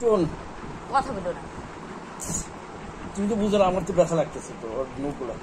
Tone কথা বলো না। তুমি তো বুঝো আমার তো ব্যথা লাগতেছে তো ওর মুখগুলো